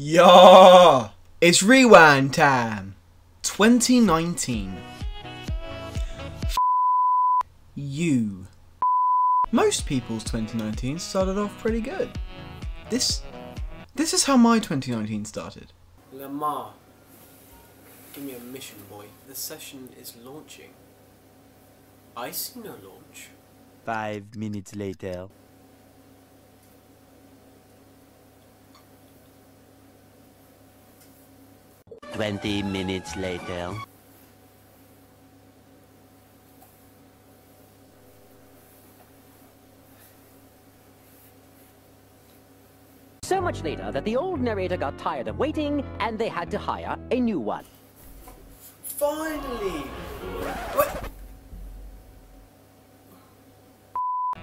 Yeah! It's rewind time! 2019. F- you. Most people's 2019 started off pretty good. This. This is how my 2019 started. Lamar, give me a mission, boy. The session is launching. I see no launch. Five minutes later. Twenty minutes later. So much later that the old narrator got tired of waiting and they had to hire a new one. Finally! What?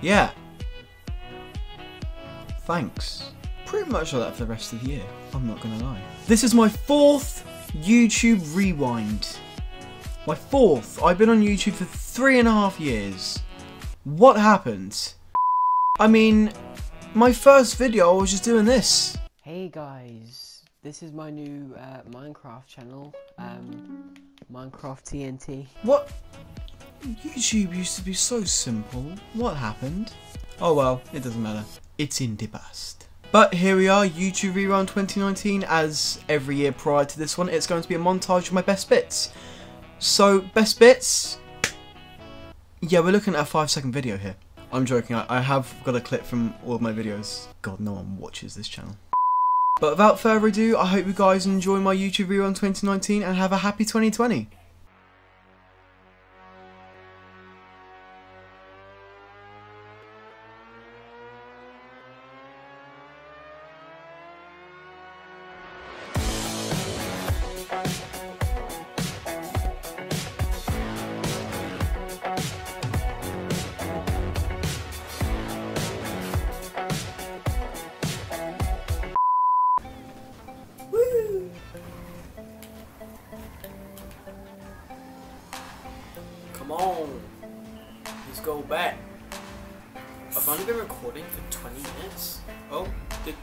Yeah. Thanks. Pretty much like that for the rest of the year. I'm not gonna lie. This is my fourth YouTube rewind. My fourth. I've been on YouTube for three and a half years. What happened? I mean, my first video I was just doing this. Hey guys, this is my new uh, Minecraft channel, um, Minecraft TNT. What? YouTube used to be so simple. What happened? Oh well, it doesn't matter. It's in the past. But here we are, YouTube Rerun 2019. As every year prior to this one, it's going to be a montage of my best bits. So, best bits. Yeah, we're looking at a five second video here. I'm joking, I, I have got a clip from all of my videos. God, no one watches this channel. But without further ado, I hope you guys enjoy my YouTube Rerun 2019 and have a happy 2020. Back. I've only been recording for 20 minutes. Oh, did.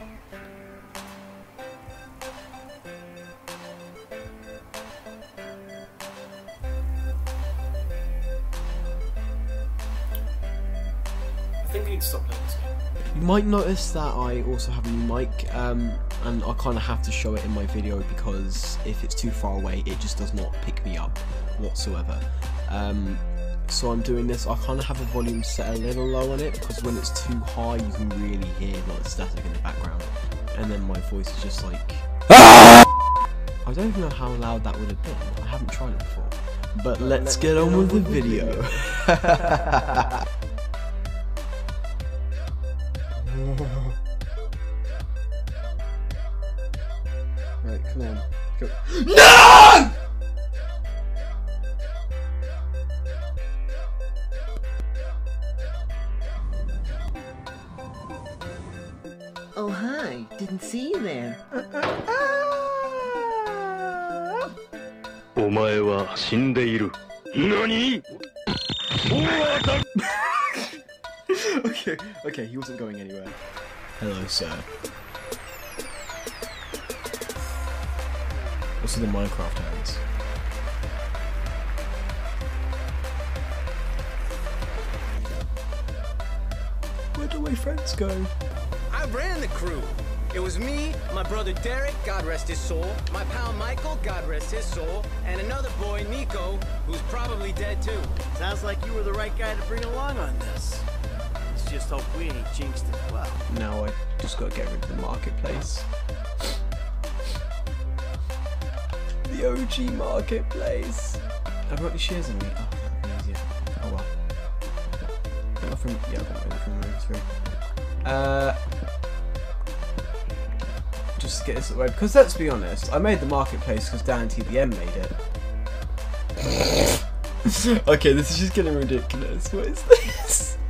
I think we need to stop playing this game. You might notice that I also have a new mic, um, and I kind of have to show it in my video because if it's too far away, it just does not pick me up whatsoever. Um, so I'm doing this. I kind of have the volume set a little low on it because when it's too high, you can really hear like static in the background, and then my voice is just like. I don't even know how loud that would have been. I haven't tried it before. But let's get on with the video. right, come on. Go. No! Oh, hi. Didn't see you there. お前は死んでいる。何 okay, okay, he wasn't going anywhere. Hello, sir. What's in the Minecraft hands? Where do my friends go? I ran the crew. It was me, my brother Derek, God rest his soul, my pal Michael, God rest his soul, and another boy, Nico, who's probably dead too. Sounds like you were the right guy to bring along on this. Let's just hope we ain't jinxed as well. Now I just gotta get rid of the marketplace. The OG marketplace. I brought got the shares on me. Oh, that'd easier. Oh well. Got nothing. Yeah, I've got nothing moved through. Uh, just get this away, because let's be honest, I made the marketplace because DanTDM made it. okay, this is just getting ridiculous. What is this?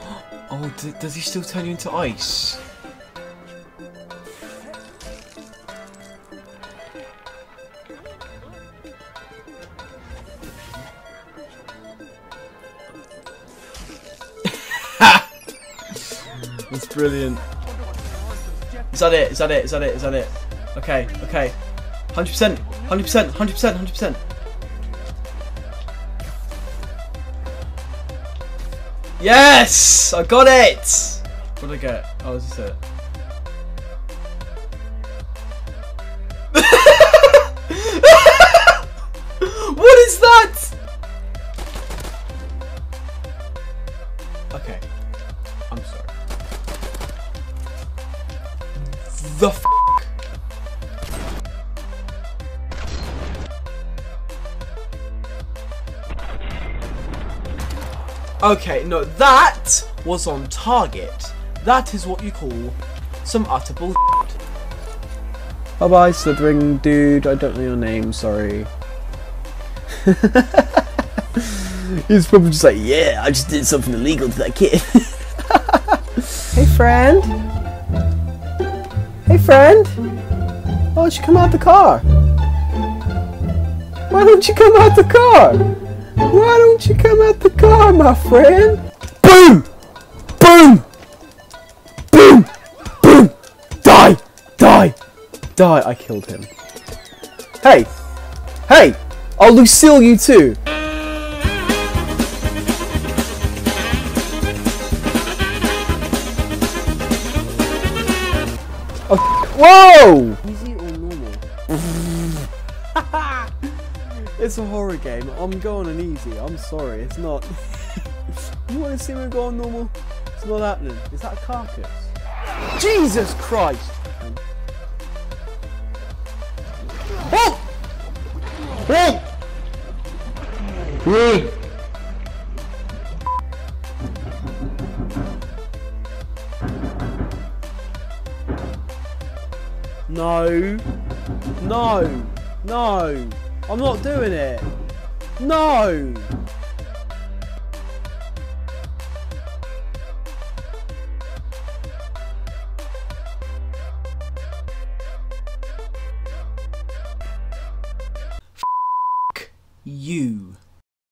oh. Oh, does he still turn you into ice? That's brilliant. Is that it? Is that it? Is that it? Is that it? Okay, okay. 100%, 100%, 100%, 100%. Yes! I got it! What did I get? Oh, is this it? what is that? The f Okay, no, that was on target. That is what you call some utter bull. Bye bye, slithering dude. I don't know your name, sorry. He's probably just like, yeah, I just did something illegal to that kid. hey, friend. Friend. Why don't you come out the car? Why don't you come out the car? Why don't you come out the car, my friend? Boom! Boom! Boom! Boom! Die! Die! Die! I killed him. Hey! Hey! I'll Lucille you too! Oh, whoa! Easy or normal? it's a horror game. I'm going on easy. I'm sorry. It's not. you want to see me go on normal? It's not happening. Is that a carcass? Jesus Christ! Oh! Oh! No. No. No. I'm not doing it. No. you.